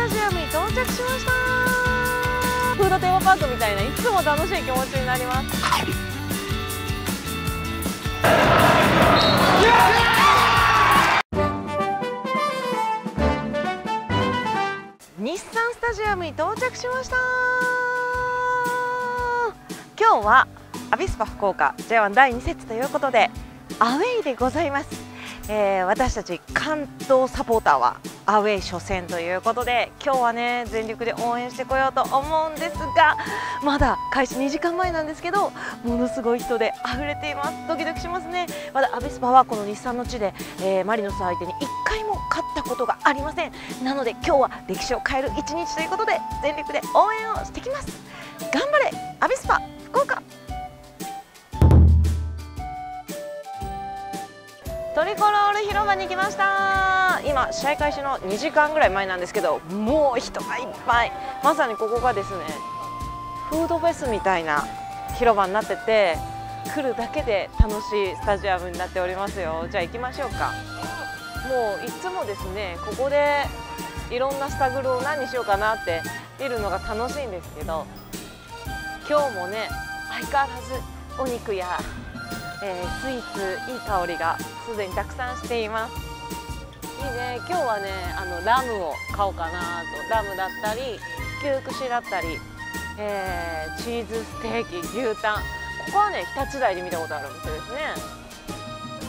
タジアムに到着しました。フードテーマパークみたいないつも楽しい気持ちになります。日産スタジアムに到着しました。今日はアビスパ福岡 J1 第2節ということでアウェイでございます、えー、私たち関東サポーターはアウェイ初戦ということで今日はね全力で応援してこようと思うんですがまだ開始2時間前なんですけどものすごい人で溢れています。ドキドキしますね。まだアビスパはこの日産の地で、えー、マリノス相手に1回も勝ったことがありません。なので今日は歴史を変える一日ということで全力で応援をしてきます。頑張れアビスパ福岡。トリコロール広場に来ました。今試合開始の2時間ぐらい前なんですけどもう人がいっぱい。まさにここがですねフードフェスみたいな広場になってて来るだけで楽しいスタジアムになっておりますよ。じゃあ行きましょうか。もういつもですねここでいろんなスタグルを何にしようかなって見るのが楽しいんですけど今日もね相変わらずお肉や、えー、スイーツいい香りがすでにたくさんしています。いいね。今日はねあのラムを買おうかなと。ラムだったり牛串だったり、えー、チーズステーキ牛タン。ここはね日立大で見たことあるお店ですね。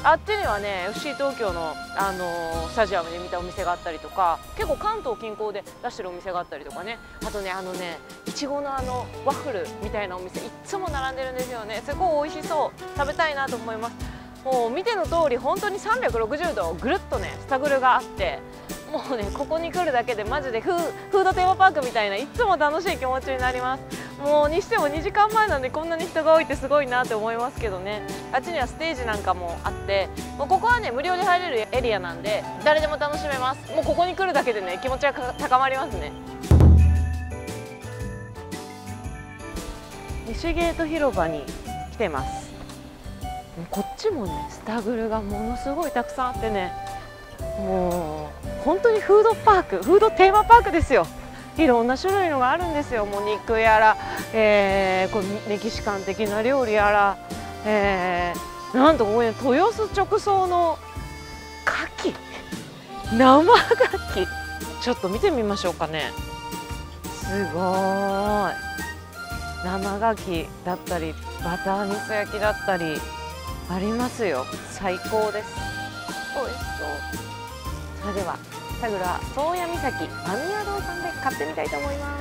あっちにはね FC 東京の、あのー、スタジアムで見たお店があったりとか結構関東近郊で出してるお店があったりとかね。あとねあのねいちごのあのワッフルみたいなお店いっつも並んでるんですよね。すごい美味しそう。食べたいなと思います。もう見ての通り本当に360度ぐるっとねスタグルがあってもうねここに来るだけでマジでフードテーマパークみたいないつも楽しい気持ちになります。もうにしても2時間前なんでこんなに人が多いってすごいなって思いますけどね。あっちにはステージなんかもあってもうここはね無料で入れるエリアなんで誰でも楽しめます。もうここに来るだけでね気持ちが高まりますね。西ゲート広場に来てます。こっちもねスタグルがものすごいたくさんあってねもう本当にフードパークフードテーマパークですよ。いろんな種類のがあるんですよ。もう肉やら、えー、こうメキシカン的な料理やら、えー、なんとここに豊洲直送の牡蠣生牡蠣。ちょっと見てみましょうかね。すごい。生牡蠣だったりバター味噌焼きだったり。ありますよ。最高です。美味しそう。それではサグラ宗谷岬間宮堂さんで買ってみたいと思いま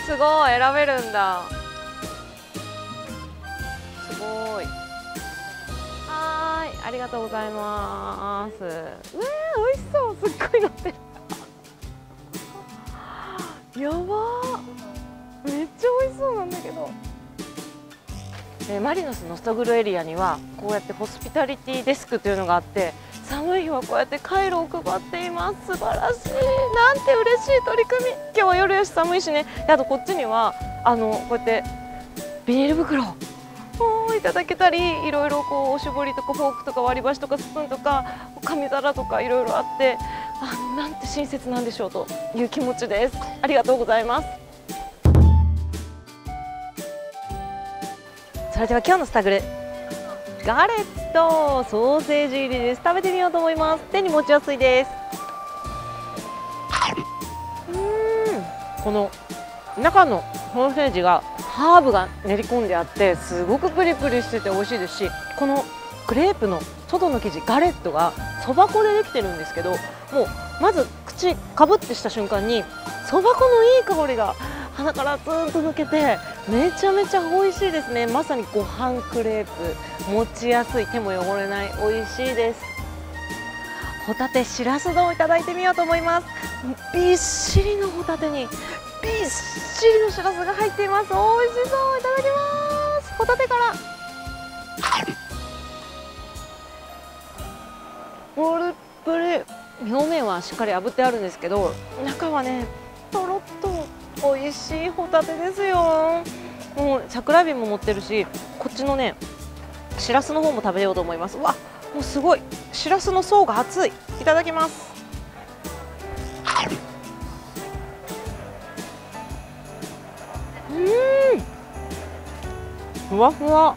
す。すごい選べるんだ。すごい。はいありがとうございます。うわ美味しそう。すっごい乗ってる。やばそうなんだけど。えー、マリノスのストグルエリアにはこうやってホスピタリティデスクというのがあって寒い日はこうやってカイロを配っています。素晴らしい。なんて嬉しい取り組み。今日は夜やし寒いしね。あとこっちにはあのこうやってビニール袋をいただけたりいろいろこうおしぼりとかフォークとか割り箸とかスプーンとか紙皿とかいろいろあってあなんて親切なんでしょうという気持ちです。ありがとうございます。それでは今日のスタグル。ガレットソーセージ入りです。食べてみようと思います。手に持ちやすいです。うん。この中のソーセージがハーブが練り込んであってすごくプリプリしてて美味しいですしこのクレープの外の生地ガレットがそば粉でできてるんですけどもうまず口かぶってした瞬間にそば粉のいい香りが鼻からツーンと抜けてめちゃめちゃ美味しいですね。まさにご飯クレープ。持ちやすい。手も汚れない。美味しいです。ホタテしらす丼をいただいてみようと思います。びっしりのホタテにびっしりのしらすが入っています。美味しそう。いただきます。ホタテから。プルプル表面はしっかり炙ってあるんですけど中はねとろっと美味しいホタテですよ。もう桜エビも乗ってるしこっちのねしらすの方も食べようと思います。わもうすごい。しらすの層が厚い。いただきます。うん。ふわふわ、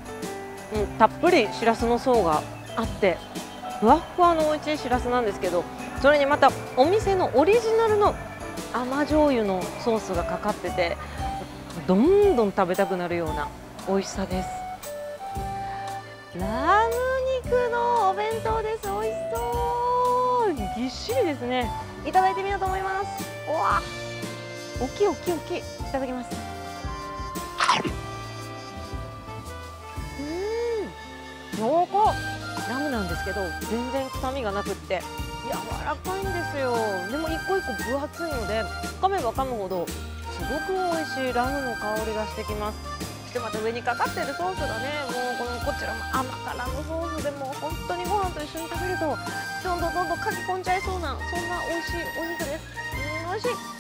うん、たっぷりしらすの層があってふわふわの美味しいしらすなんですけどそれにまたお店のオリジナルの甘醤油のソースがかかっててどんどん食べたくなるような美味しさです。ラム肉のお弁当です。美味しそう。ぎっしりですね。いただいてみようと思います。うわ。大きい大きい大きい。いただきます。うん。濃厚。ラムなんですけど全然臭みがなくって。柔らかいんですよ。でも一個一個分厚いので噛めば噛むほどすごく美味しいラムの香りがしてきます。そしてまた上にかかってるソースがねもうこのこちらも甘辛のソースでも本当にご飯と一緒に食べるとどんどんどんどんかき込んじゃいそうなそんな美味しいお肉です。うん美味しい。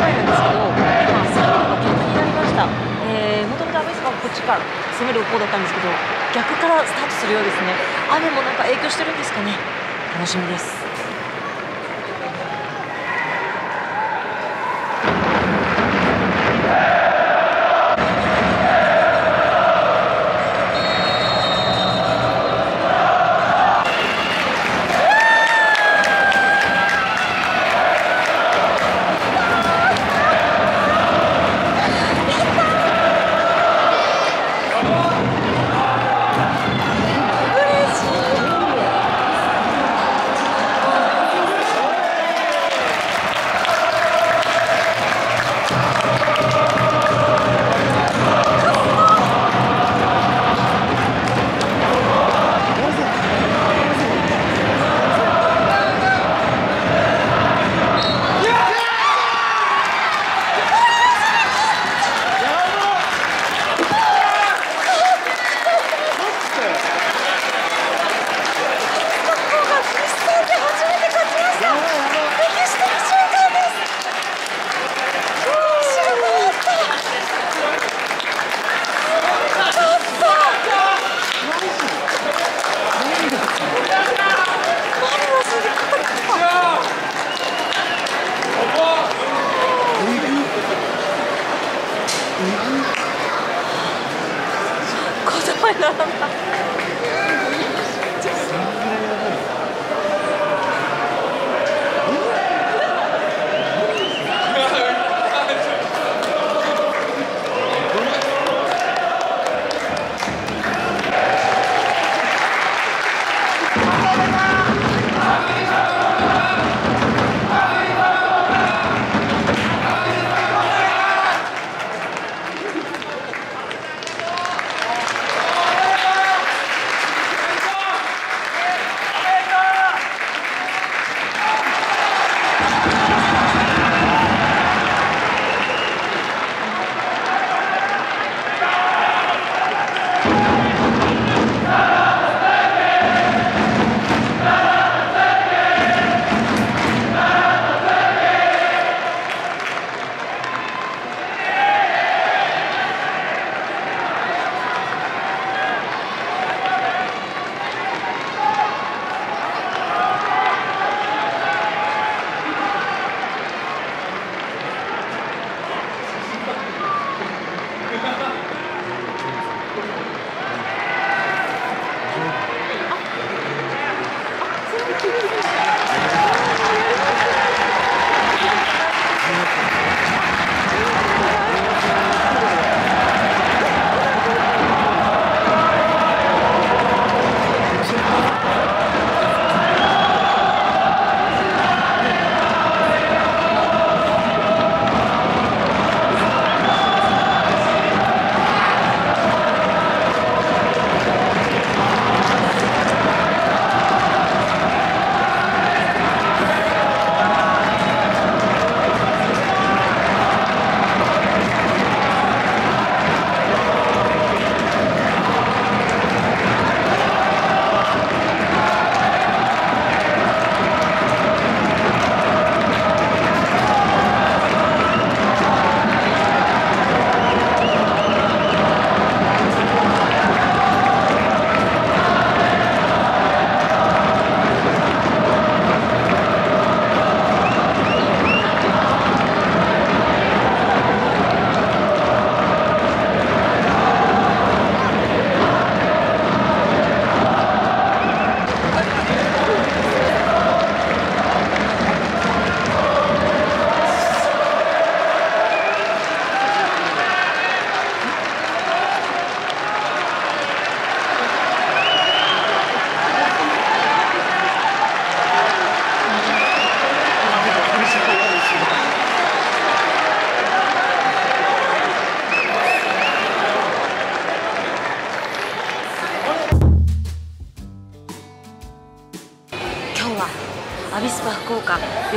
違いなんですけど、今、先ほどが逆になりました、えー、もともと安倍さんはこっちから攻める方だったんですけど、逆からスタートするようですね、雨もなんか影響してるんですかね、楽しみです。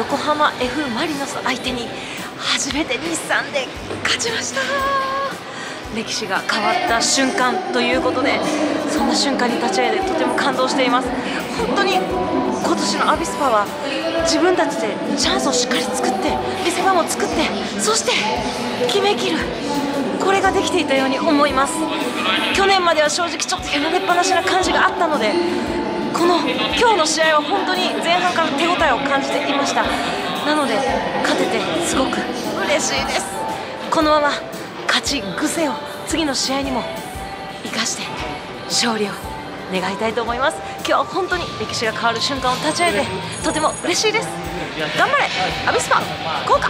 横浜 F・ マリノス相手に初めて日産で勝ちました。歴史が変わった瞬間ということでそんな瞬間に立ち会えてとても感動しています。本当に今年のアビスパは自分たちでチャンスをしっかり作って見せ場も作ってそして決めきる。これができていたように思います。去年までは正直ちょっとやられっぱなしな感じがあったのでこの今日の試合は本当に前半えを感じていました。なので勝ててすごく嬉しいです。このまま勝ち癖を次の試合にも生かして勝利を願いたいと思います。今日は本当に歴史が変わる瞬間を立ち会えてとても嬉しいです。頑張れアビスパ効果。